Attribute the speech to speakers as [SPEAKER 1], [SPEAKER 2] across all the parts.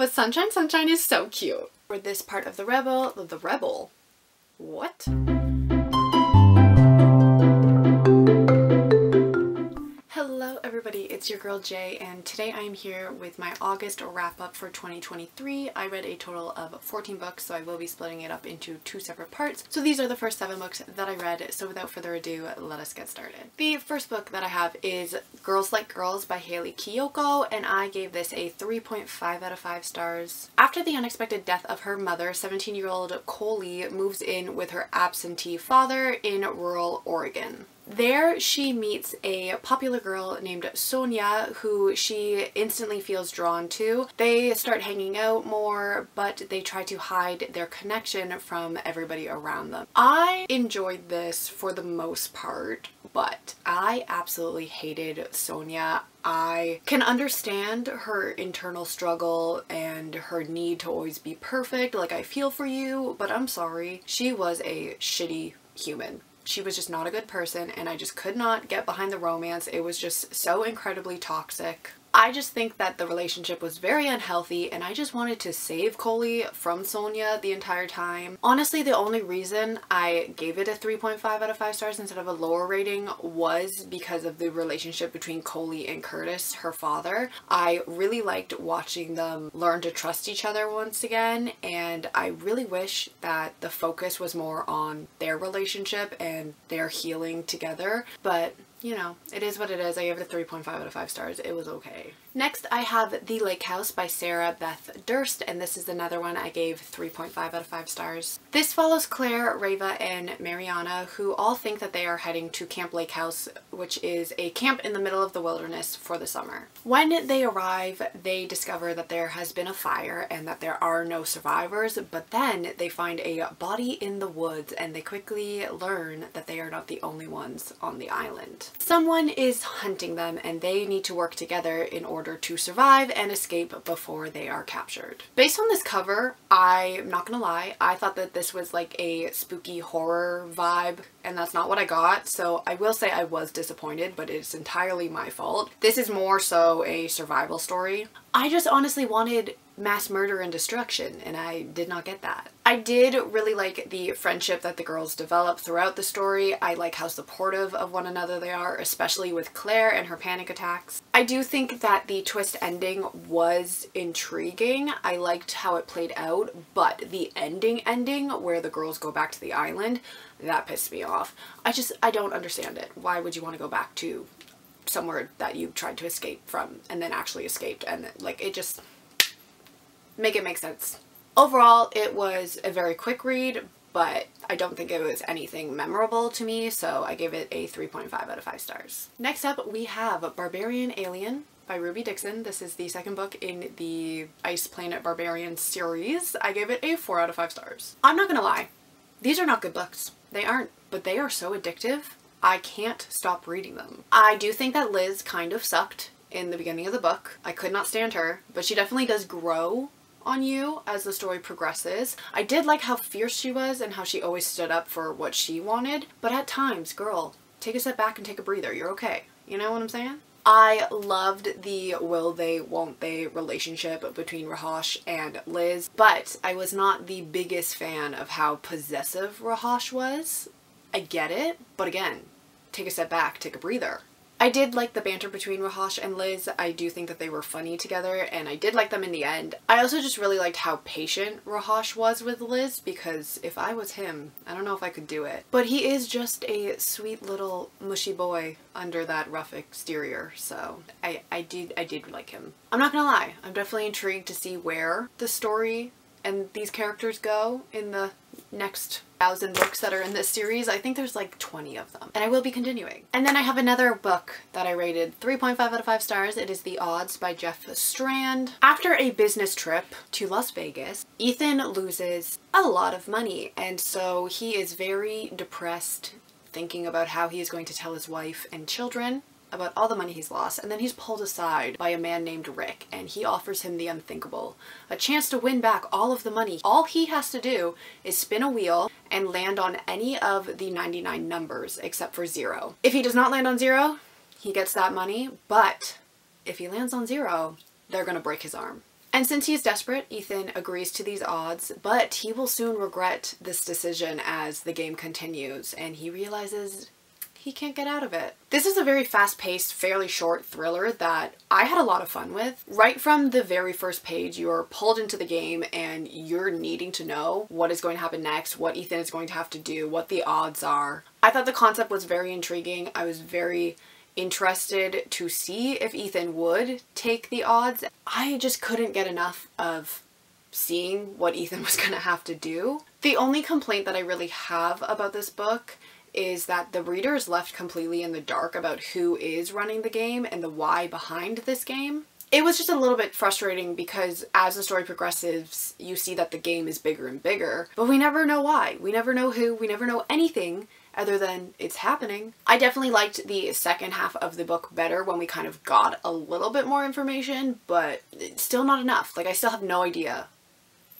[SPEAKER 1] But Sunshine Sunshine is so cute. For this part of the rebel, the rebel, what? It's your girl Jay and today I am here with my August wrap up for 2023. I read a total of 14 books so I will be splitting it up into two separate parts. So these are the first seven books that I read so without further ado let us get started. The first book that I have is Girls Like Girls by Hayley Kiyoko and I gave this a 3.5 out of 5 stars. After the unexpected death of her mother, 17 year old Coley moves in with her absentee father in rural Oregon. There she meets a popular girl named Sonia who she instantly feels drawn to. They start hanging out more but they try to hide their connection from everybody around them. I enjoyed this for the most part but I absolutely hated Sonia. I can understand her internal struggle and her need to always be perfect. Like, I feel for you, but I'm sorry. She was a shitty human she was just not a good person and I just could not get behind the romance. It was just so incredibly toxic. I just think that the relationship was very unhealthy and I just wanted to save Coley from Sonia the entire time. Honestly, the only reason I gave it a 3.5 out of 5 stars instead of a lower rating was because of the relationship between Coley and Curtis, her father. I really liked watching them learn to trust each other once again and I really wish that the focus was more on their relationship and their healing together, but you know, it is what it is. I gave it a 3.5 out of 5 stars. It was okay. Next, I have The Lake House by Sarah Beth Durst, and this is another one I gave 3.5 out of 5 stars. This follows Claire, Reva, and Mariana, who all think that they are heading to Camp Lake House, which is a camp in the middle of the wilderness for the summer. When they arrive, they discover that there has been a fire and that there are no survivors, but then they find a body in the woods and they quickly learn that they are not the only ones on the island. Someone is hunting them and they need to work together in order to survive and escape before they are captured. Based on this cover, I'm not gonna lie, I thought that this was like a spooky horror vibe and that's not what I got so I will say I was disappointed but it's entirely my fault. This is more so a survival story. I just honestly wanted mass murder and destruction and I did not get that. I did really like the friendship that the girls develop throughout the story. I like how supportive of one another they are, especially with Claire and her panic attacks. I do think that the twist ending was intriguing. I liked how it played out, but the ending ending where the girls go back to the island, that pissed me off. I just, I don't understand it. Why would you want to go back to somewhere that you tried to escape from and then actually escaped and like it just make it make sense. Overall, it was a very quick read, but I don't think it was anything memorable to me, so I gave it a 3.5 out of 5 stars. Next up, we have Barbarian Alien by Ruby Dixon. This is the second book in the Ice Planet Barbarian series. I gave it a 4 out of 5 stars. I'm not gonna lie, these are not good books. They aren't, but they are so addictive, I can't stop reading them. I do think that Liz kind of sucked in the beginning of the book. I could not stand her, but she definitely does grow on you as the story progresses. I did like how fierce she was and how she always stood up for what she wanted, but at times, girl, take a step back and take a breather. You're okay. You know what I'm saying? I loved the will they, won't they relationship between Raahosh and Liz, but I was not the biggest fan of how possessive Raahosh was. I get it, but again, take a step back, take a breather. I did like the banter between Raahosh and Liz. I do think that they were funny together and I did like them in the end. I also just really liked how patient Raahosh was with Liz because if I was him, I don't know if I could do it. But he is just a sweet little mushy boy under that rough exterior, so I, I did I did like him. I'm not gonna lie, I'm definitely intrigued to see where the story and these characters go in the next thousand books that are in this series. I think there's like 20 of them and I will be continuing. And then I have another book that I rated 3.5 out of 5 stars. It is The Odds by Jeff Strand. After a business trip to Las Vegas, Ethan loses a lot of money and so he is very depressed thinking about how he is going to tell his wife and children about all the money he's lost and then he's pulled aside by a man named Rick and he offers him the unthinkable. A chance to win back all of the money. All he has to do is spin a wheel and land on any of the 99 numbers except for zero. If he does not land on zero, he gets that money, but if he lands on zero, they're gonna break his arm. And since he's desperate, Ethan agrees to these odds, but he will soon regret this decision as the game continues and he realizes he can't get out of it. This is a very fast-paced, fairly short thriller that I had a lot of fun with. Right from the very first page, you're pulled into the game and you're needing to know what is going to happen next, what Ethan is going to have to do, what the odds are. I thought the concept was very intriguing. I was very interested to see if Ethan would take the odds. I just couldn't get enough of seeing what Ethan was going to have to do. The only complaint that I really have about this book is that the reader is left completely in the dark about who is running the game and the why behind this game. It was just a little bit frustrating because as the story progresses, you see that the game is bigger and bigger, but we never know why. We never know who, we never know anything other than it's happening. I definitely liked the second half of the book better when we kind of got a little bit more information, but still not enough. Like I still have no idea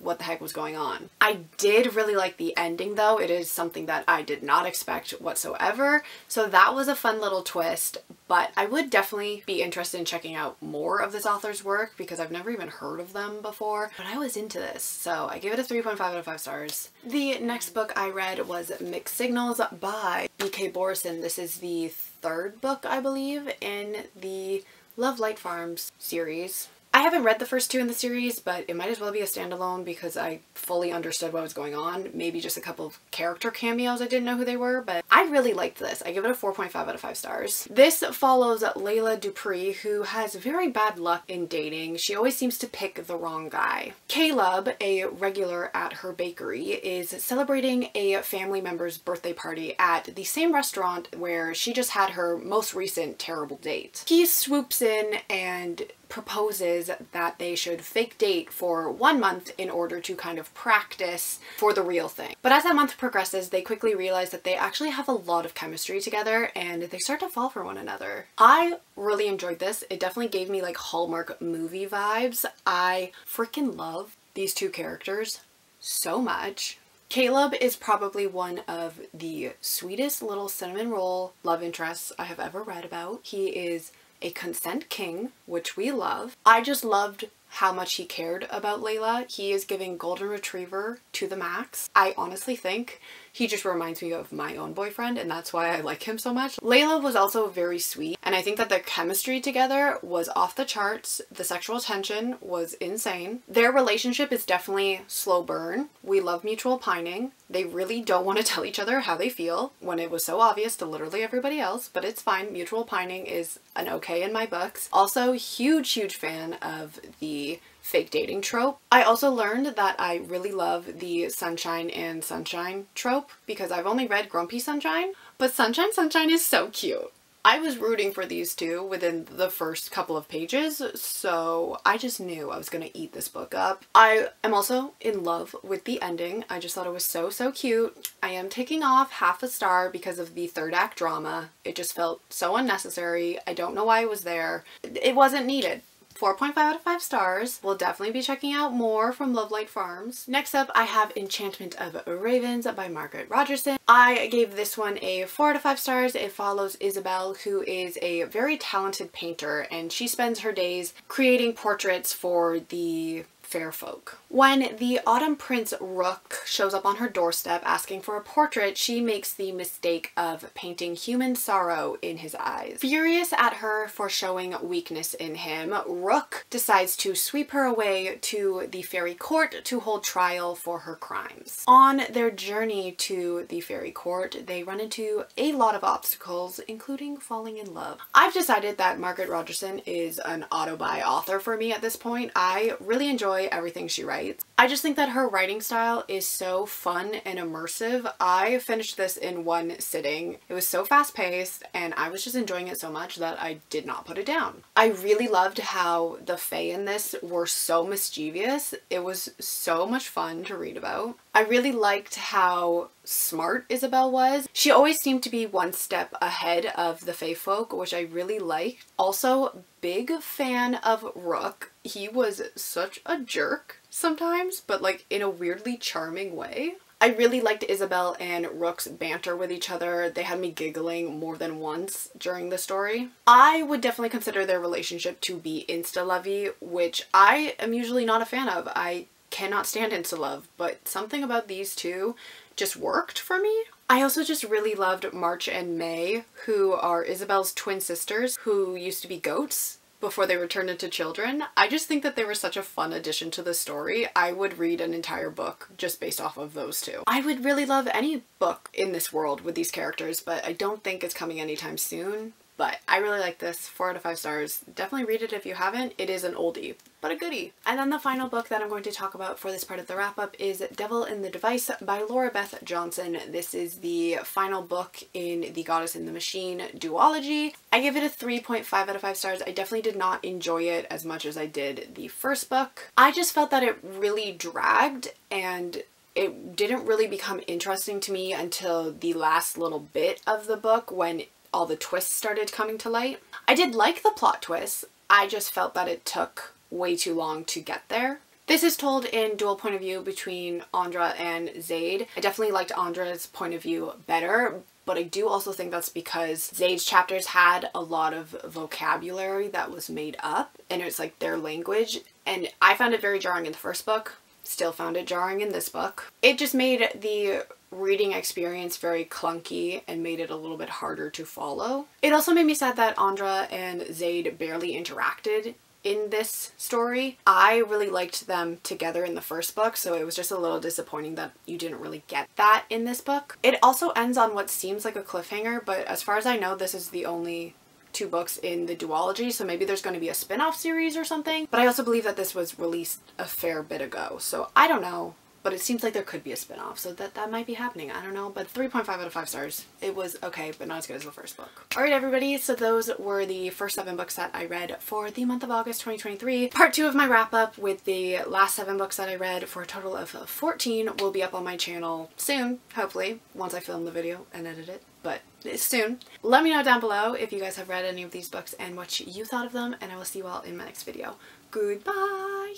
[SPEAKER 1] what the heck was going on. I did really like the ending though. It is something that I did not expect whatsoever. So that was a fun little twist, but I would definitely be interested in checking out more of this author's work because I've never even heard of them before, but I was into this. So I gave it a 3.5 out of 5 stars. The next book I read was Mixed Signals by B.K. Borison. This is the third book, I believe, in the Love Light Farms series. I haven't read the first two in the series, but it might as well be a standalone because I fully understood what was going on. Maybe just a couple of character cameos I didn't know who they were, but I really liked this. I give it a 4.5 out of 5 stars. This follows Layla Dupree, who has very bad luck in dating. She always seems to pick the wrong guy. Caleb, a regular at her bakery, is celebrating a family member's birthday party at the same restaurant where she just had her most recent terrible date. He swoops in and proposes that they should fake date for one month in order to kind of practice for the real thing. But as that month progresses, they quickly realize that they actually have a lot of chemistry together and they start to fall for one another. I really enjoyed this. It definitely gave me like Hallmark movie vibes. I freaking love these two characters so much. Caleb is probably one of the sweetest little cinnamon roll love interests I have ever read about. He is a consent king, which we love. I just loved how much he cared about Layla. He is giving golden retriever to the max. I honestly think he just reminds me of my own boyfriend and that's why I like him so much. Layla was also very sweet and I think that their chemistry together was off the charts. The sexual tension was insane. Their relationship is definitely slow burn. We love mutual pining. They really don't want to tell each other how they feel when it was so obvious to literally everybody else, but it's fine. Mutual pining is an okay in my books. Also, huge, huge fan of the fake dating trope. I also learned that I really love the sunshine and sunshine trope because I've only read Grumpy Sunshine, but Sunshine Sunshine is so cute. I was rooting for these two within the first couple of pages, so I just knew I was to eat this book up. I am also in love with the ending. I just thought it was so, so cute. I am taking off half a star because of the third act drama. It just felt so unnecessary. I don't know why it was there. It wasn't needed. 4.5 out of 5 stars. We'll definitely be checking out more from Lovelight Farms. Next up, I have Enchantment of Ravens by Margaret Rogerson. I gave this one a 4 out of 5 stars. It follows Isabel, who is a very talented painter, and she spends her days creating portraits for the fair folk. When the Autumn Prince Rook shows up on her doorstep asking for a portrait, she makes the mistake of painting human sorrow in his eyes. Furious at her for showing weakness in him, Rook decides to sweep her away to the fairy court to hold trial for her crimes. On their journey to the fairy court, they run into a lot of obstacles, including falling in love. I've decided that Margaret Rogerson is an auto-buy author for me at this point. I really enjoy everything she writes writes. I just think that her writing style is so fun and immersive. I finished this in one sitting. It was so fast paced and I was just enjoying it so much that I did not put it down. I really loved how the Fae in this were so mischievous. It was so much fun to read about. I really liked how smart Isabel was. She always seemed to be one step ahead of the Fae folk, which I really liked. Also, big fan of Rook. He was such a jerk sometimes, but like in a weirdly charming way. I really liked Isabel and Rook's banter with each other. They had me giggling more than once during the story. I would definitely consider their relationship to be insta-lovey, which I am usually not a fan of. I cannot stand insta-love, but something about these two just worked for me. I also just really loved March and May, who are Isabel's twin sisters who used to be goats before they were turned into children. I just think that they were such a fun addition to the story. I would read an entire book just based off of those two. I would really love any book in this world with these characters, but I don't think it's coming anytime soon. But I really like this. Four out of five stars. Definitely read it if you haven't. It is an oldie, but a goodie. And then the final book that I'm going to talk about for this part of the wrap up is Devil in the Device by Lora Beth Johnson. This is the final book in the Goddess in the Machine duology. I give it a 3.5 out of 5 stars. I definitely did not enjoy it as much as I did the first book. I just felt that it really dragged and it didn't really become interesting to me until the last little bit of the book when all the twists started coming to light. I did like the plot twists, I just felt that it took way too long to get there. This is told in dual point of view between Andra and Zaid. I definitely liked Andra's point of view better, but I do also think that's because Zaid's chapters had a lot of vocabulary that was made up and it's like their language and I found it very jarring in the first book, still found it jarring in this book. It just made the reading experience very clunky and made it a little bit harder to follow. It also made me sad that Andra and Zaid barely interacted in this story. I really liked them together in the first book, so it was just a little disappointing that you didn't really get that in this book. It also ends on what seems like a cliffhanger, but as far as I know, this is the only two books in the duology, so maybe there's going to be a spin-off series or something. But I also believe that this was released a fair bit ago, so I don't know but it seems like there could be a spin-off so that that might be happening i don't know but 3.5 out of 5 stars it was okay but not as good as the first book all right everybody so those were the first seven books that i read for the month of august 2023 part two of my wrap up with the last seven books that i read for a total of 14 will be up on my channel soon hopefully once i film the video and edit it but soon. Let me know down below if you guys have read any of these books and what you thought of them, and I will see you all in my next video. Goodbye!